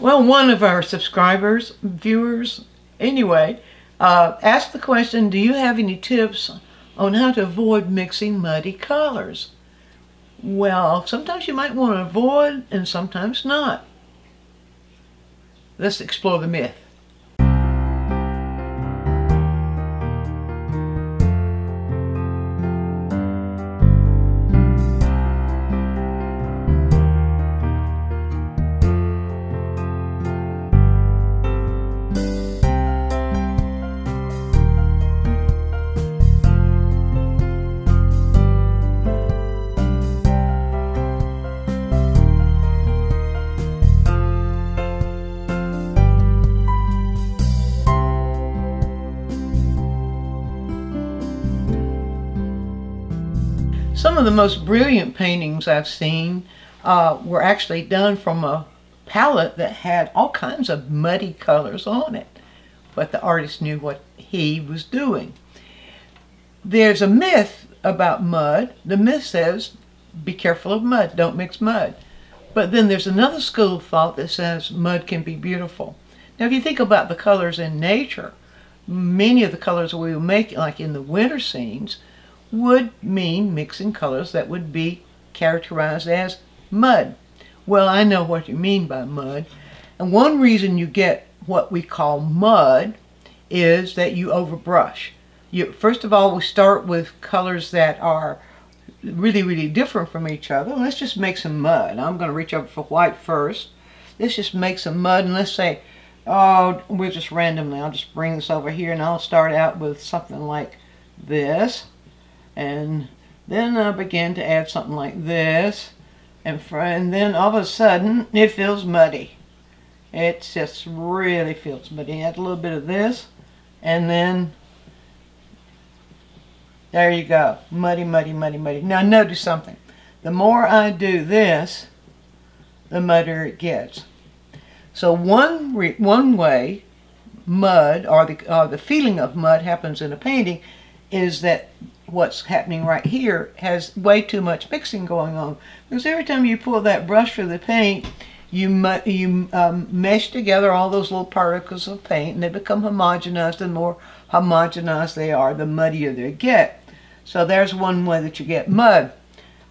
Well, one of our subscribers, viewers, anyway, uh, asked the question, do you have any tips on how to avoid mixing muddy colors? Well, sometimes you might want to avoid and sometimes not. Let's explore the myth. Some of the most brilliant paintings I've seen uh, were actually done from a palette that had all kinds of muddy colors on it. But the artist knew what he was doing. There's a myth about mud. The myth says, be careful of mud, don't mix mud. But then there's another school of thought that says mud can be beautiful. Now if you think about the colors in nature, many of the colors we make, like in the winter scenes, would mean mixing colors that would be characterized as mud. Well, I know what you mean by mud. And one reason you get what we call mud is that you overbrush. You, first of all, we start with colors that are really, really different from each other. Let's just make some mud. I'm going to reach over for white first. Let's just make some mud and let's say, oh, we're just randomly. I'll just bring this over here and I'll start out with something like this and then I began to add something like this. And, and then all of a sudden it feels muddy. It just really feels muddy. Add a little bit of this and then there you go. Muddy muddy muddy muddy. Now notice something. The more I do this the muddier it gets. So one one way mud or the, or the feeling of mud happens in a painting is that what's happening right here has way too much mixing going on. Because every time you pull that brush for the paint, you, you um, mesh together all those little particles of paint and they become homogenized. The more homogenized they are, the muddier they get. So there's one way that you get mud.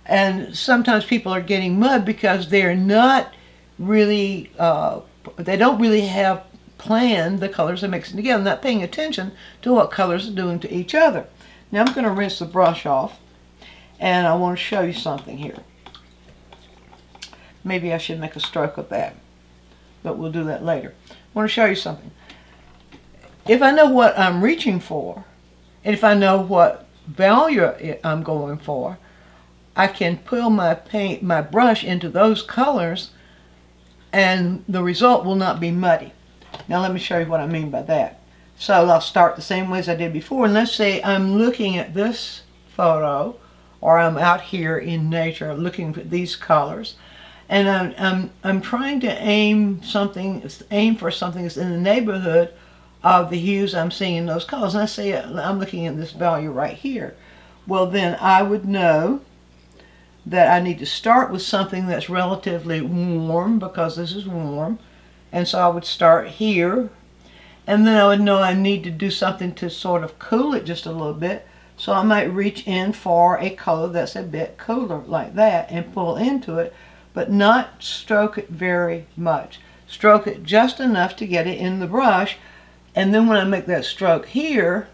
And sometimes people are getting mud because they're not really, uh, they don't really have planned the colors they're mixing together, not paying attention to what colors are doing to each other. Now I'm going to rinse the brush off and I want to show you something here. Maybe I should make a stroke of that, but we'll do that later. I want to show you something. If I know what I'm reaching for, and if I know what value I'm going for, I can pull my paint, my brush into those colors and the result will not be muddy. Now let me show you what I mean by that. So I'll start the same way as I did before. And let's say I'm looking at this photo or I'm out here in nature looking at these colors and I'm, I'm, I'm trying to aim something, aim for something that's in the neighborhood of the hues I'm seeing in those colors. And I say I'm looking at this value right here. Well then I would know that I need to start with something that's relatively warm because this is warm. And so I would start here and then I would know I need to do something to sort of cool it just a little bit. So I might reach in for a color that's a bit cooler like that and pull into it, but not stroke it very much. Stroke it just enough to get it in the brush. And then when I make that stroke here,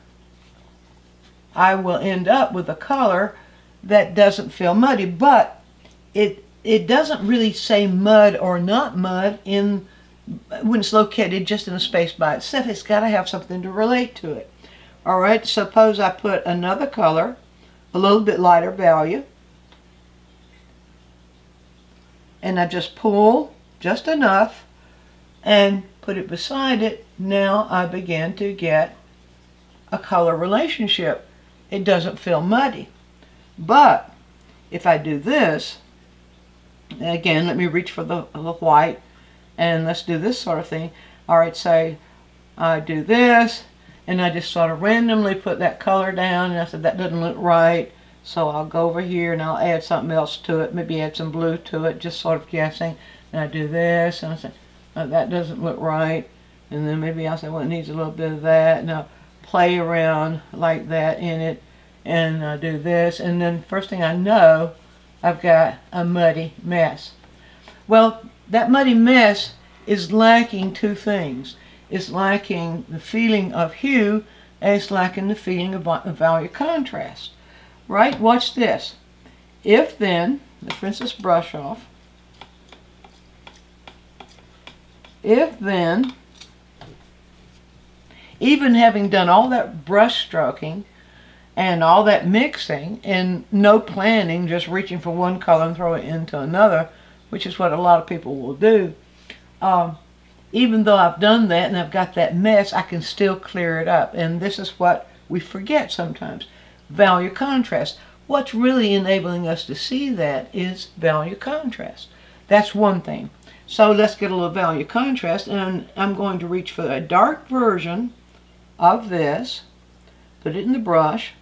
I will end up with a color that doesn't feel muddy, but it it doesn't really say mud or not mud in when it's located just in a space by itself, it's got to have something to relate to it. All right, suppose I put another color, a little bit lighter value, and I just pull just enough and put it beside it. Now I begin to get a color relationship. It doesn't feel muddy. But if I do this, again, let me reach for the, the white, and let's do this sort of thing. All right, say I do this, and I just sort of randomly put that color down, and I said that doesn't look right. So I'll go over here and I'll add something else to it, maybe add some blue to it, just sort of guessing. And I do this, and I say, uh, that doesn't look right. And then maybe I'll say, well, it needs a little bit of that. And I'll play around like that in it and uh, do this. And then first thing I know, I've got a muddy mess. Well, that muddy mess is lacking two things. It's lacking the feeling of hue and it's lacking the feeling of, value contrast. Right? Watch this. If then, rinse this brush off. If then, even having done all that brush stroking and all that mixing and no planning, just reaching for one color and throw it into another, which is what a lot of people will do, um, even though I've done that and I've got that mess, I can still clear it up. And this is what we forget sometimes. Value contrast. What's really enabling us to see that is value contrast. That's one thing. So let's get a little value contrast and I'm going to reach for a dark version of this, put it in the brush,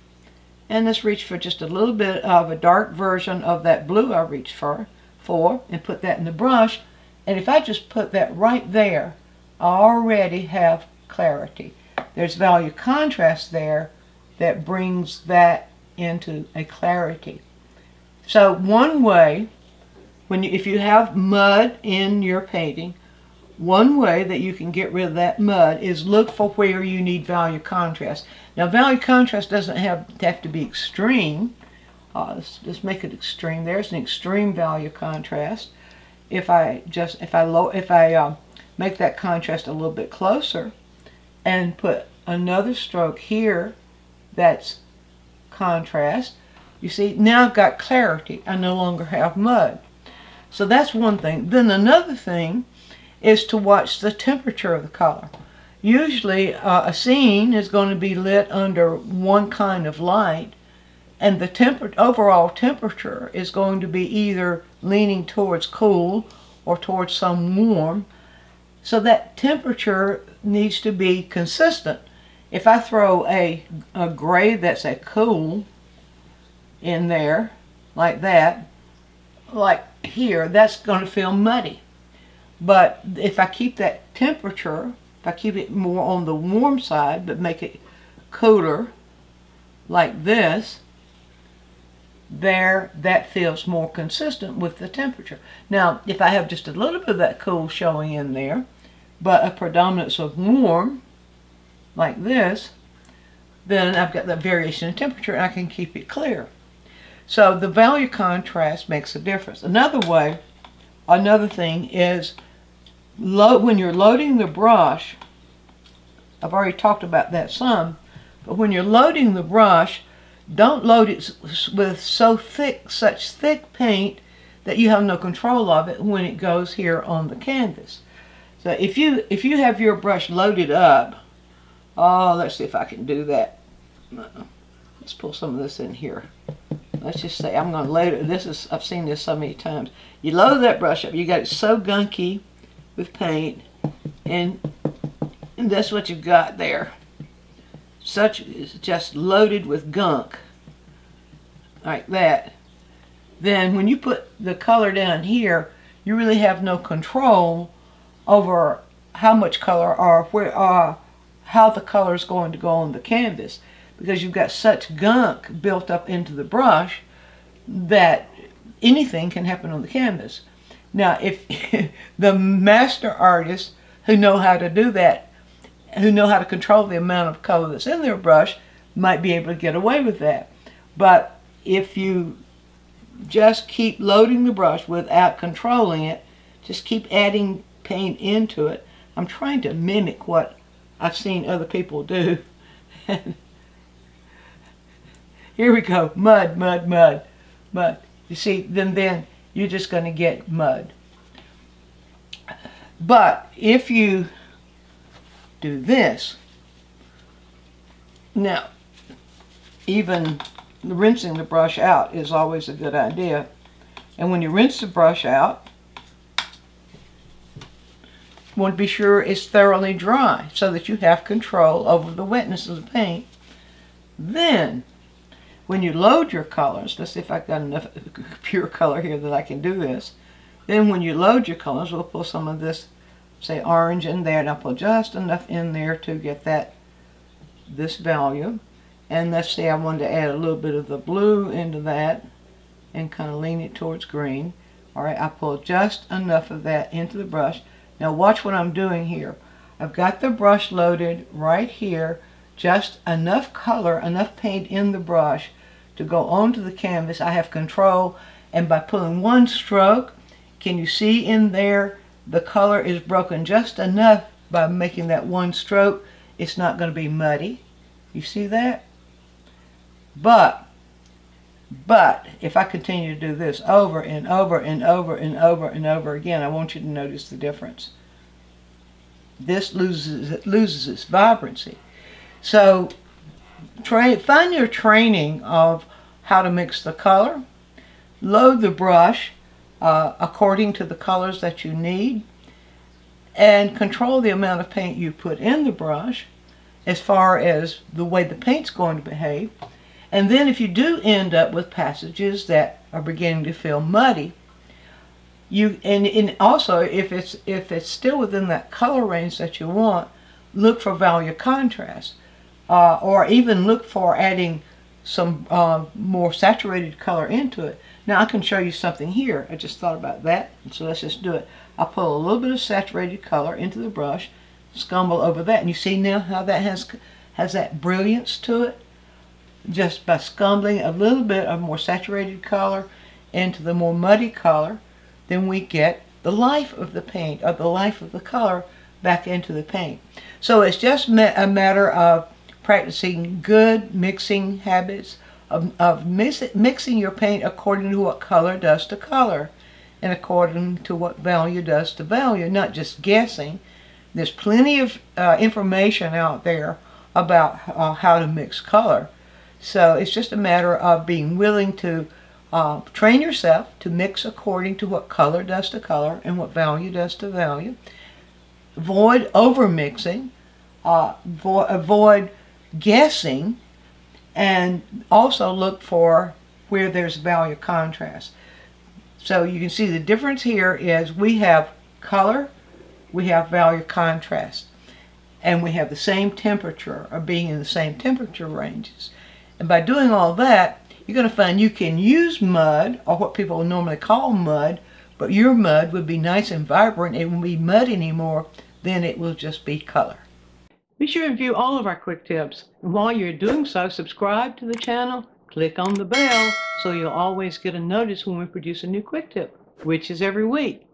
and let's reach for just a little bit of a dark version of that blue I reached for, for and put that in the brush and if I just put that right there, I already have clarity. There's value contrast there that brings that into a clarity. So one way, when you, if you have mud in your painting, one way that you can get rid of that mud is look for where you need value contrast. Now value contrast doesn't have, have to be extreme. Uh, let's just make it extreme. There's an extreme value contrast. If I just if I low if I uh, make that contrast a little bit closer and put another stroke here that's contrast. You see now I've got clarity. I no longer have mud. So that's one thing. Then another thing is to watch the temperature of the color usually uh, a scene is going to be lit under one kind of light and the temper overall temperature is going to be either leaning towards cool or towards some warm. So that temperature needs to be consistent. If I throw a, a gray that's a cool in there, like that, like here, that's going to feel muddy. But if I keep that temperature, if I keep it more on the warm side, but make it cooler, like this, there that feels more consistent with the temperature. Now, if I have just a little bit of that cool showing in there, but a predominance of warm, like this, then I've got that variation in temperature and I can keep it clear. So the value contrast makes a difference. Another way, another thing is when you're loading the brush, I've already talked about that some, but when you're loading the brush, don't load it with so thick, such thick paint that you have no control of it when it goes here on the canvas. So if you if you have your brush loaded up, oh, let's see if I can do that. Uh-uh. Let's pull some of this in here. Let's just say I'm going to load it. This is I've seen this so many times. You load that brush up. You got it so gunky with paint, and, and that's what you've got there such is just loaded with gunk like that then when you put the color down here you really have no control over how much color or where uh, how the color is going to go on the canvas because you've got such gunk built up into the brush that anything can happen on the canvas. Now if the master artists who know how to do that who know how to control the amount of color that's in their brush might be able to get away with that. But if you just keep loading the brush without controlling it, just keep adding paint into it. I'm trying to mimic what I've seen other people do. Here we go, mud, mud, mud, mud. You see, then then you're just going to get mud. But if you do this. Now, even rinsing the brush out is always a good idea. And when you rinse the brush out, you want to be sure it's thoroughly dry so that you have control over the wetness of the paint. Then, when you load your colors, let's see if I've got enough pure color here that I can do this. Then when you load your colors, we'll pull some of this say orange in there and I'll put just enough in there to get that this value. And let's say I wanted to add a little bit of the blue into that and kind of lean it towards green. Alright I pull just enough of that into the brush. Now watch what I'm doing here. I've got the brush loaded right here just enough color enough paint in the brush to go onto the canvas. I have control and by pulling one stroke can you see in there the color is broken just enough by making that one stroke. It's not going to be muddy. You see that? But, but, if I continue to do this over and over and over and over and over again, I want you to notice the difference. This loses, it loses its vibrancy. So, find your training of how to mix the color, load the brush, uh, according to the colors that you need and control the amount of paint you put in the brush as far as the way the paint's going to behave. And then if you do end up with passages that are beginning to feel muddy, you and, and also if it's if it's still within that color range that you want, look for value contrast. Uh, or even look for adding some uh, more saturated color into it. Now I can show you something here. I just thought about that, so let's just do it. I'll pull a little bit of saturated color into the brush, scumble over that, and you see now how that has has that brilliance to it? Just by scumbling a little bit of more saturated color into the more muddy color, then we get the life of the paint, or the life of the color back into the paint. So it's just a matter of practicing good mixing habits of, of mix, mixing your paint according to what color does to color and according to what value does to value, not just guessing. There's plenty of uh, information out there about uh, how to mix color. So it's just a matter of being willing to uh, train yourself to mix according to what color does to color and what value does to value. Avoid over mixing. Uh, avoid guessing and also look for where there's value contrast. So you can see the difference here is we have color, we have value contrast, and we have the same temperature or being in the same temperature ranges. And by doing all that, you're going to find you can use mud, or what people normally call mud, but your mud would be nice and vibrant. It won't be mud anymore. Then it will just be color. Be sure to view all of our quick tips. And while you're doing so, subscribe to the channel, click on the bell so you'll always get a notice when we produce a new quick tip, which is every week.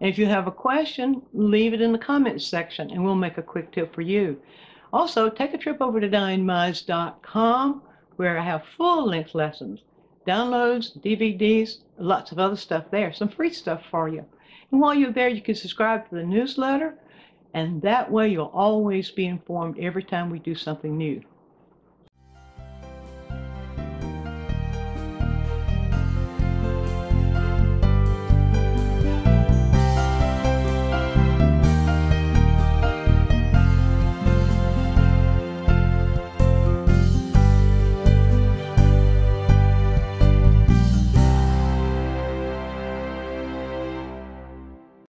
And if you have a question, leave it in the comments section and we'll make a quick tip for you. Also, take a trip over to diannemize.com where I have full-length lessons, downloads, DVDs, lots of other stuff there, some free stuff for you. And while you're there, you can subscribe to the newsletter and that way you'll always be informed every time we do something new.